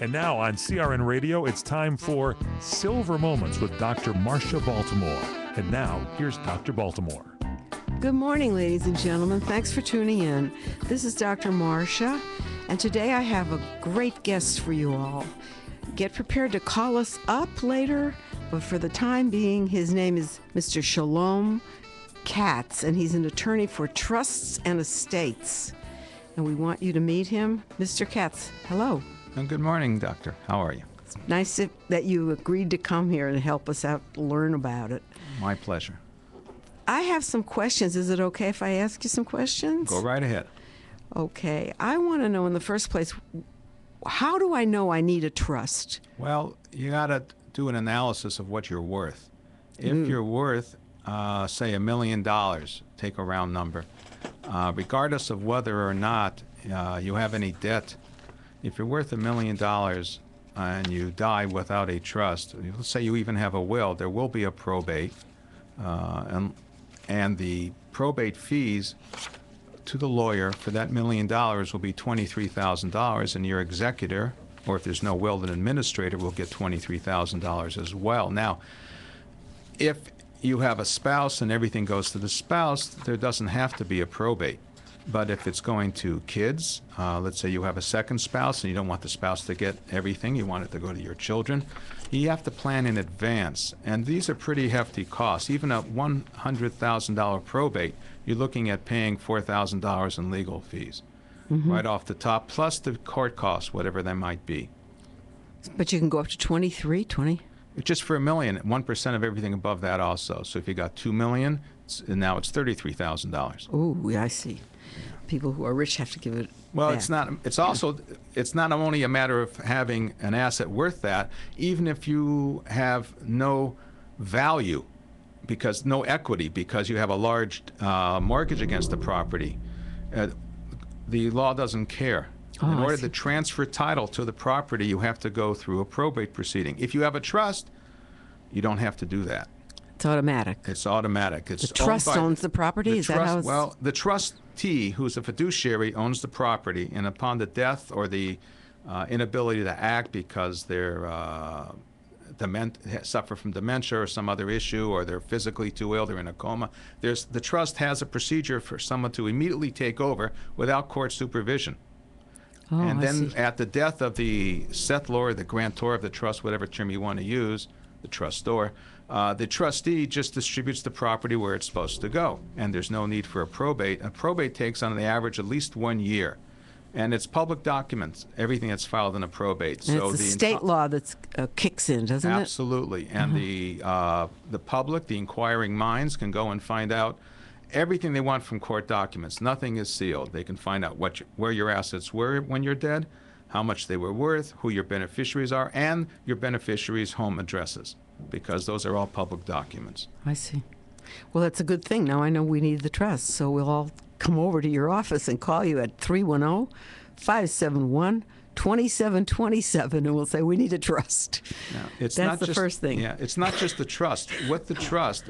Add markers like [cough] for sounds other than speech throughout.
And now on CRN Radio, it's time for Silver Moments with Dr. Marcia Baltimore. And now, here's Dr. Baltimore. Good morning, ladies and gentlemen. Thanks for tuning in. This is Dr. Marcia, and today I have a great guest for you all. Get prepared to call us up later, but for the time being, his name is Mr. Shalom Katz, and he's an attorney for trusts and estates. And we want you to meet him. Mr. Katz, hello. And good morning, Doctor. How are you? Nice that- that you agreed to come here and help us out learn about it. My pleasure. I have some questions. Is it okay if I ask you some questions? Go right ahead. Okay. I want to know in the first place how do I know I need a trust? Well, you got to do an analysis of what you're worth. If you're worth, uh, say, a million dollars, take a round number, uh, regardless of whether or not uh, you have any debt, if you're worth a million dollars and you die without a trust, let's say you even have a will, there will be a probate, uh, and and the probate fees to the lawyer for that million dollars will be $23,000, and your executor, or if there's no will, an administrator will get $23,000 as well. Now, if you have a spouse and everything goes to the spouse, there doesn't have to be a probate. But if it's going to kids, uh, let's say you have a second spouse and you don't want the spouse to get everything, you want it to go to your children, you have to plan in advance. And these are pretty hefty costs. Even a $100,000 probate, you're looking at paying $4,000 in legal fees right off the top, plus the court costs, whatever they might be. But you can go up to 23, 20. Just for a million, one percent of everything above that also. So if you got two million, it's, now it's thirty-three thousand dollars. Oh, I see. People who are rich have to give it. Well, back. it's not. It's also. It's not only a matter of having an asset worth that. Even if you have no value, because no equity, because you have a large uh, mortgage against the property, uh, the law doesn't care. Oh, In order to transfer title to the property, you have to go through a probate proceeding. If you have a trust, you don't have to do that. It's automatic. It's automatic. It's The owned trust by- owns the property? the Is that trust- how it's- Well, the trustee, who's a fiduciary, owns the property, and upon the death or the uh, inability to act because they're uh, dement- suffer from dementia or some other issue, or they're physically too ill, they're in a coma. There's the trust has a procedure for someone to immediately take over without court supervision. Oh, and I then see. at the death of the settlor, the grantor of the trust, whatever term you want to use, the trustor, uh, the trustee just distributes the property where it's supposed to go, and there's no need for a probate. A probate takes on the average at least one year, and it's public documents, everything that's filed in a probate. And so it's the state enti- law that uh, kicks in, doesn't it? Mm-hmm. Absolutely, and the uh, the public, the inquiring minds, can go and find out everything they want from court documents. Nothing is sealed. They can find out what you, where your assets were when you're dead, how much they were worth, who your beneficiaries are, and your beneficiaries' home addresses, because those are all public documents. I see. Well, that's a good thing. Now I know we need the trust, so we'll all come over to your office and call you at 310 571 2727 and we'll say, We need a trust. Now, it's That's not the just, first thing. Yeah, it's not just the trust. With the trust,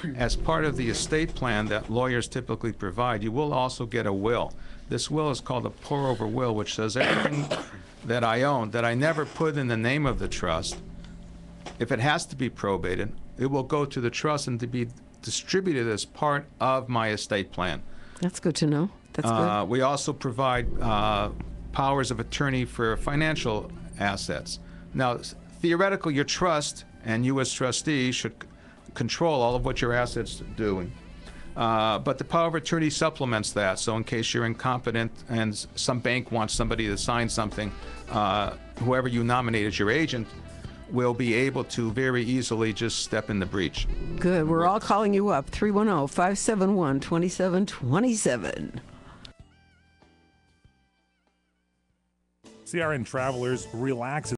[coughs] as, part of the estate plan that lawyers typically provide, you will also get a will. This will is called a pour-over will, which says everything [coughs] that I own that I never put in the name of the trust, if it has to be probated, it will go to the trust and to be distributed as part of my estate plan. That's good to know. That's Uh, we also provide uh, powers of attorney for financial assets. Now, theoretically, your trust and you as trustee should control all of what your assets are doing. Uh, but the power of attorney supplements that. So, in case you're incompetent and some bank wants somebody to sign something, uh, whoever you nominate as your agent will be able to very easily just step in the breach. good. Good. We're all calling you up 310 571 2727. CRN Travelers relax